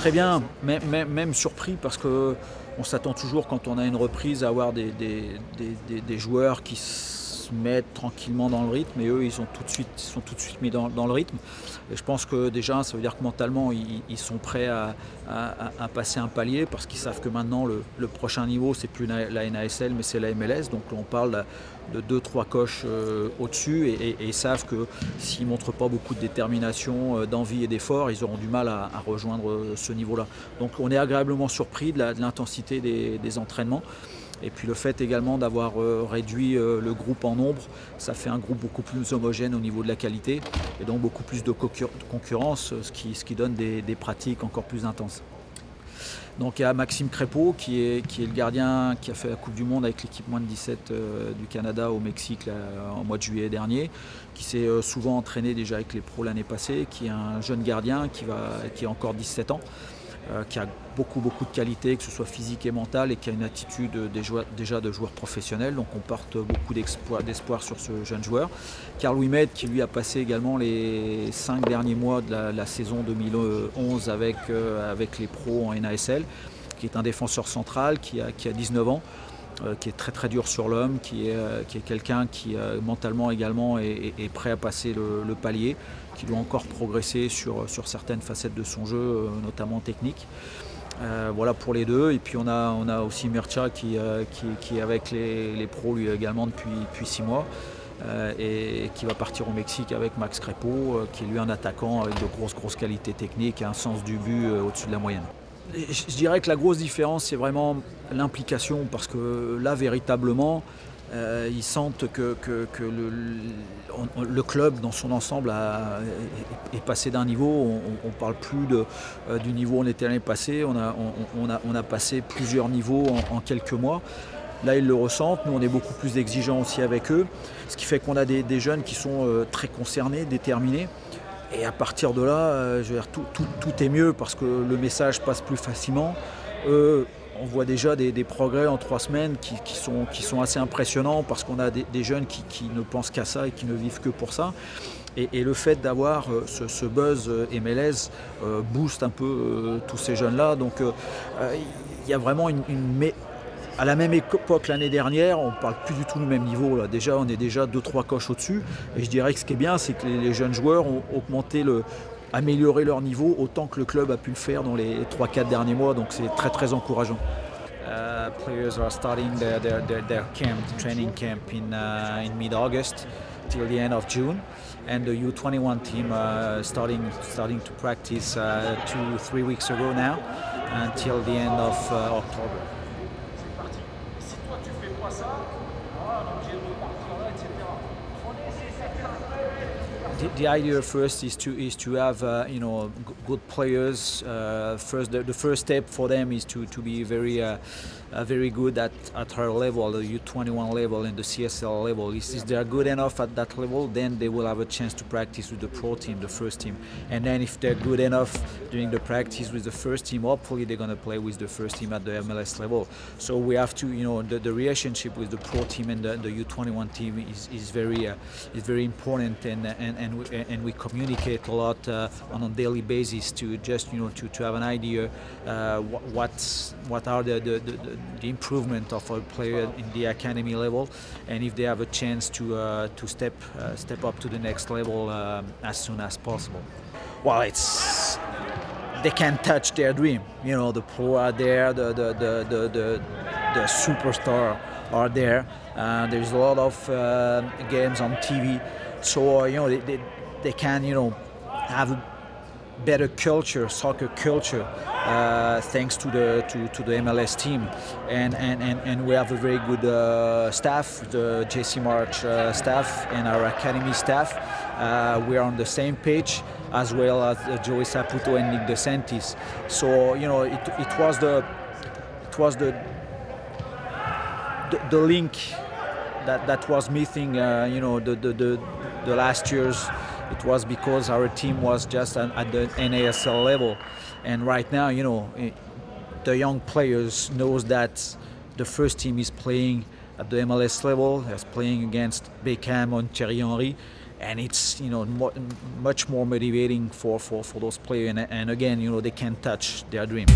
très bien, même, surpris parce que on s'attend toujours quand on a une reprise à avoir des joueurs qui se mettent tranquillement dans le rythme et eux ils sont tout de suite, sont tout de suite mis dans, dans le rythme. Et je pense que déjà ça veut dire que mentalement ils, ils sont prêts à, à, passer un palier parce qu'ils savent que maintenant le, le prochain niveau c'est plus la NASL mais c'est la MLS. Donc on parle de 2-3 coches euh, au-dessus et, ils savent que s'ils ne montrent pas beaucoup de détermination, euh, d'envie et d'effort, ils auront du mal à, à rejoindre euh, ce niveau-là. Donc on est agréablement surpris de l'intensité des, des entraînements. Et puis le fait également d'avoir euh, réduit euh, le groupe en nombre, ça fait un groupe beaucoup plus homogène au niveau de la qualité et donc beaucoup plus de concurrence, ce qui, ce qui donne des, pratiques encore plus intenses. Donc il y a Maxime Crépeau qui est, le gardien qui a fait la Coupe du Monde avec l'équipe moins de 17 euh, du Canada au Mexique en mois de juillet dernier, qui s'est euh, souvent entraîné déjà avec les pros l'année passée, qui est un jeune gardien qui a encore 17 ans. Euh, qui a beaucoup beaucoup de qualités, que ce soit physique et mentale, et qui a une attitude déjà de joueur professionnel. Donc on porte beaucoup d'espoir sur ce jeune joueur. Carl Wimed qui lui a passé également les cinq derniers mois de la, la saison 2011 avec, euh, avec les pros en NASL, qui est un défenseur central, qui a, qui a 19 ans. Euh, qui est très très dur sur l'homme, qui est, euh, qui est quelqu'un qui euh, mentalement également est, prêt à passer le, palier, qui doit encore progresser sur, sur certaines facettes de son jeu, notamment technique. Voilà pour les deux. Et puis on a, on a aussi Mircha qui, qui, qui, est avec les, les, pros lui également depuis, depuis six mois. et qui va partir au Mexique avec Max Crépeau, qui est lui un attaquant avec de grosses grosses qualités techniques et un sens du but au-dessus de la moyenne je dirais que la grosse différence, c'est vraiment l'implication, parce que là, véritablement, euh, ils sentent que, le, club dans son ensemble est passé d'un niveau, on ne parle plus euh, du niveau où on était l'année passée, on a, passé plusieurs niveaux en, quelques mois. Là, ils le ressentent, nous on est beaucoup plus exigeants aussi avec eux, ce qui fait qu'on a des, des, jeunes qui sont euh, très concernés, déterminés. Et à partir de là, euh, tout, est mieux parce que le message passe plus facilement. Euh, on voit déjà des, progrès en trois semaines qui, sont, assez impressionnants parce qu'on a des, jeunes qui, ne pensent qu'à ça et qui ne vivent que pour ça. Et, le fait d'avoir euh, ce, ce, buzz MLS booste un peu tous ces jeunes-là. Donc il y a vraiment une, à la même époque l'année dernière, on ne parle plus du tout du même niveau. Là. Déjà, on est déjà 2-3 coches au-dessus. Et je dirais que ce qui est bien, c'est que les, jeunes joueurs ont augmenté le, amélioré leur niveau autant que le club a pu le faire dans les 3-4 derniers mois. Donc c'est très très encourageant. Uh, players are starting their, their, their, their camp, training camp in, uh, in mid-August till the end of June. And the U21 team uh, starting starting to practice uh, two three weeks ago now until the end of uh, October fais-moi ça, l'objet de partir là, etc. the, the, idea first is to is to have uh, you know good players. Uh, first, the, the, first step for them is to to be very uh, uh, very good at, at her level, the U21 level and the CSL level. If, if, they are good enough at that level, then they will have a chance to practice with the pro team, the first team. And then if they're good enough during the practice with the first team, hopefully they're going to play with the first team at the MLS level. So we have to, you know, the, the relationship with the pro team and the, the U21 team is, is very uh, is very important, and and and we, and we communicate a lot uh, on a daily basis to just you know to, to have an idea uh, what what's, what are the, the, the the improvement of a player in the academy level, and if they have a chance to uh, to step step up to the next level um, as soon as possible. Well, it's they can touch their dream. You know, the pro are there, the the the the, the, the superstar are there. Uh, there's a lot of uh, games on TV, so you know they, they, they can you know have a better culture, soccer culture, uh, thanks to the to, to, the MLS team, and, and, and, and we have a very good uh, staff, the JC March uh, staff and our academy staff. Uh, we are on the same page, as well as Joey Saputo and Nick DeSantis. So you know, it, it was the it was the the, the link that that was missing. Uh, you know, the, the the the last years it was because our team was just at the NASL level. And right now, you know, the young players knows that the first team is playing at the MLS level, is playing against Beckham and Thierry Henry, and it's you know much more motivating for, for, for those players. And, and again you know they can touch their dream